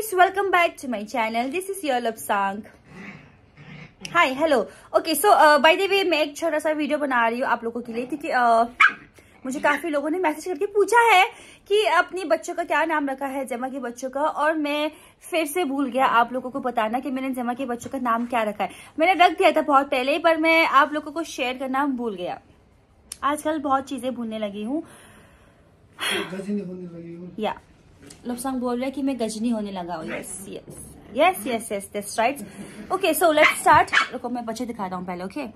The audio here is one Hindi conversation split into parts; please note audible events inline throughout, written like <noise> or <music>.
guys welcome back to my channel. This is your love song. Hi hello okay so by the way मैं एक छोटा सा वीडियो बना रही हूँ आप लोगों के लिए क्योंकि uh, मुझे काफ़ी लोगों ने मैसेज करके पूछा है कि अपनी बच्चों का क्या नाम रखा है जमा के बच्चों का और मैं फिर से भूल गया आप लोगों को बताना कि मैंने जमा के बच्चों का नाम क्या रखा है। मैंने रख दिया था बहुत पहले पर मैं आप लोगों को शेयर करना भूल गया। आजकल बहुत चीज़ें भूलने लगी हूँ। या Lobsang बोल रहा है कि मैं गजनी होने लगा हूँ yes yes yes yes yes this right okay so let's start रुको मैं बच्चे दिखाता हूँ पहले ओके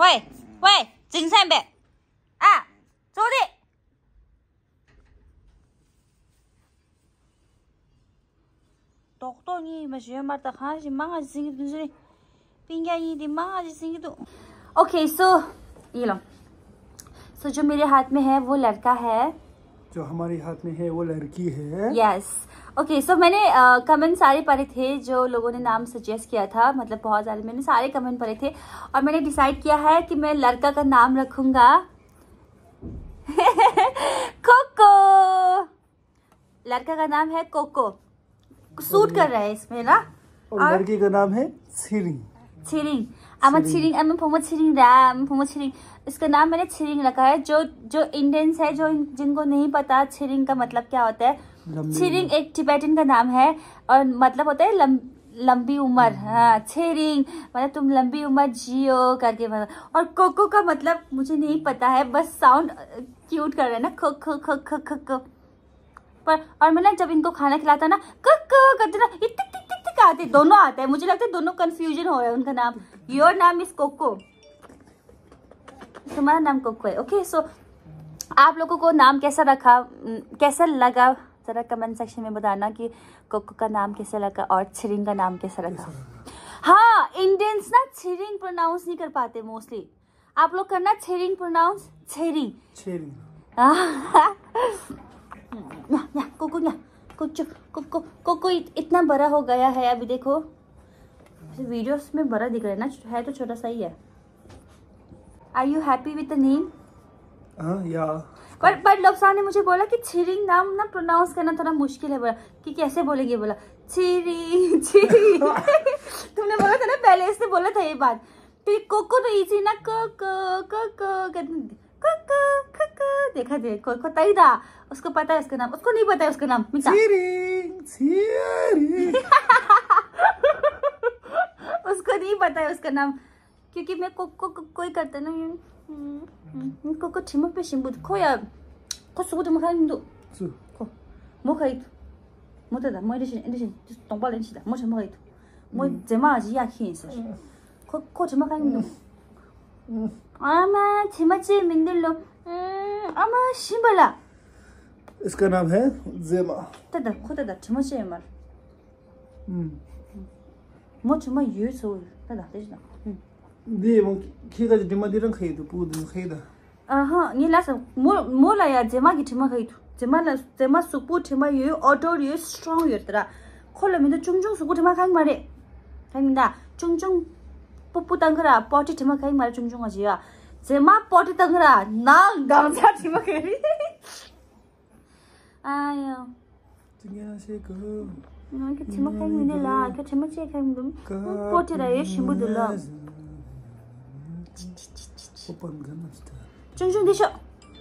ओए बे ओके सो ये लो सो जो मेरे हाथ में है वो लड़का है। जो हमारे हाथ में है वो लड़की है। यस ओके सो मैंने कमेंट uh, सारे पढ़े थे जो लोगों ने नाम सजेस्ट किया था मतलब बहुत सारे मैंने सारे कमेंट पढ़े थे। और मैंने डिसाइड किया है कि मैं लड़का का नाम रखूँगा। <laughs> कोको लड़का का नाम है कोको सूट कर रहा है इसमें ना? और लड़की का नाम है छिरिंग छिरिंग अमन छिरिंग अमन फोमत छिरिंग राम फोमत छिरिंग इसका नाम मैंने छिरिंग रखा है। जो जो इंडियंस है जो जिनको नहीं पता छिरिंग का मतलब क्या होता है छिरिंग एक टिबेटन का नाम है और मतलब होता है लम, लंबी उम्र। हाँ छिरिंग मतलब तुम लंबी उम्र जियो करके मतलब और कोको का मतलब मुझे नहीं पता है बस साउंड क्यूट कर रहे हैं ना खो खो खो खो खो पर और मैं ना जब इनको खाना खिलाता ना कक्को करते ना टिक टिक आते दोनों आते हैं। मुझे लगता है दोनों कंफ्यूजन हो रहा है उनका नाम। योर नाम इज़ कोको तुम्हारा नाम कोको है। ओके सो आप लोगों को नाम कैसा रखा कैसा लगा? जरा कमेंट सेक्शन में बताना कि कोको का नाम कैसा लगा और छिरिंग का नाम कैसा लगा। हाँ इंडियंस ना छिरिंग प्रोनाउंस नहीं कर पाते मोस्टली आप लोग करना छिरिंग प्रोनाउंस छेरिंग छेरिंग कोको कोको कोको इतना बड़ा हो गया है अभी देखो वीडियोस में बड़ा दिख रहा है ना है तो छोटा सा ही है are you happy with the name but but लोकसा ने मुझे बोला कि छिरिंग नाम ना प्रोनाउंस करना थोड़ा मुश्किल है बोला कि कैसे बोलेंगे बोला छिरी छिरी तुमने बोला था ना पहले इसने बोला था ये बात तो कोको तो इजी ना कोको cuckoo, cuckoo. देखा देखो को तई दा उसको पता है उसका नाम उसको नहीं पता है उसका नाम मिता उसको नहीं पता है उसका नाम क्योंकि मैं कोको कोई करता ना कोको चिमो पे शिंबुद को या को सुगुद मखा इंदो को मखा इत मोटा दा मोइ देशन देशन 동발 렌시다 모셔 먹어 ito 뭐 제마 아지 야키인서 코 코지 먹어 인도 आमा छिमचे मिंदिलो आमा शिबला इसका नाम है जेमा। तदा खुद तदा छिमचे मर मो छिमा यु सो तदा देजना दे वो की का डिमा दिरन खाइ तो पूद खाइ दा आहा नि लास मो मो ला या जेमा की छिमा खाइ तो जेमा ला जेमा सुपु छिमा यु ऑटो यु स्ट्रांग यु तरा खोल मिंदो चुंगचुंग सुपु छिमा खाइ मारे खाइ मिंदा चुंगचुंग 뽀뽀 당그라 버티 제마 가이 말에 중중 하지야. 제마 버티 당그라 나 감사 제마 가이. 아유. 중요하시 그. 너 이렇게 제마 가이 미네라. 그 제마 제 가이 좀. 버티라 예 신부들라. 오빠는 가만있다. 중중 되셔.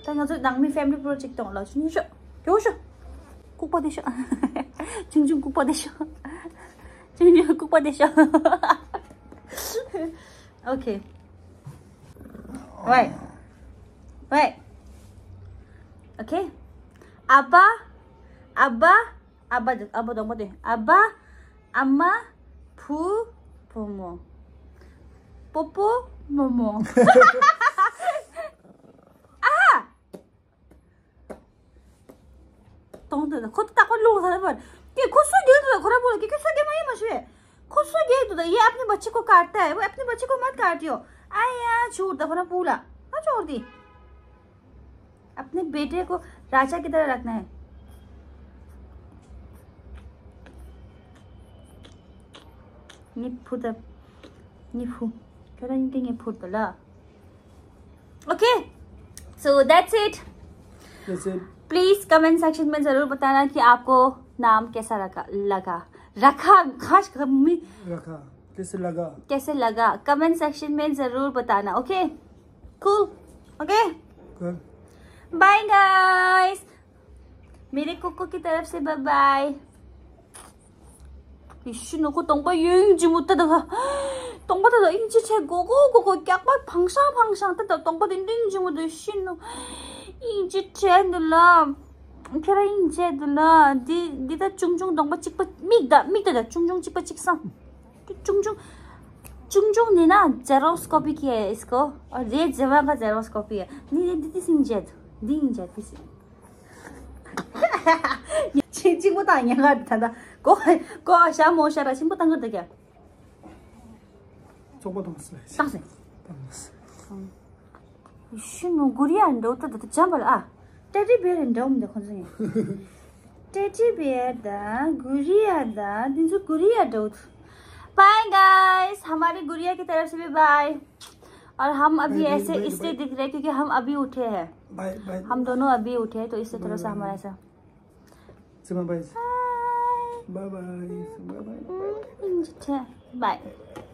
당연히 낭미 패밀리 프로젝트 올라 중셔. 교셔. 국보 되셔. 중중 국보 되셔. 중중 국보 되셔. okay. Right. Right. Okay. Abah. Abah. Apa? abah dong pati? Abah, Ama? Pu? Pomo. Popo? Momo. ah! Tunggu, kau tak kau lulus apa? Kau sudah dia tu, kau dah boleh. Kau sudah dia mai masuk. खुद से दे दो ये अपने बच्चे को काटता है वो अपने बच्चे को मत काटियो। आया छोड़ दो ना पूरा हाँ छोड़ दी। अपने बेटे को राजा की तरह रखना है। निफुदा निफु that's it. That's it. Please comment section में ज़रूर बताना कि आपको नाम कैसा लगा लगा। रखा खास मम्मी रखा कैसे लगा कैसे लगा कमेंट सेक्शन में जरूर बताना ओके कूल ओके कर बाय गाइस मेरे कुकू की तरफ से bye bye 이씨 너그 똥바 여행지 못하다가 똥바다다 인지 최고고 그거 약간 방상방상 뜯다 똥바다 인지 못해 이씨 너 인지 최들라 tera yin che de la di di da chung chung dong ba chik pa mi da mi da chung chung chik pa chik sa chung chung chung chung ni na gyroscopy ki hai isko aur ye java ka gyroscopy hai ni ye di sin jet di in jet sin chi chi bu ta yang ga ta da go go sha mo sha ra sin bu tang ge de ge chung bu dong se sa se dong se shin no guri an do ta da jambal a teddy bear and dom the khonjing <laughs> teddy bear da गुड़िया दा दिन सो गुड़िया दूध बाय गाइस हमारी गुड़िया की तरफ़ से भी बाय और हम अभी भाई, ऐसे इसलिए दिख रहे हैं क्योंकि हम अभी उठे हैं। हम दोनों अभी उठे हैं तो इससे थोड़ा सा हमारा ऐसा। Bye bye bye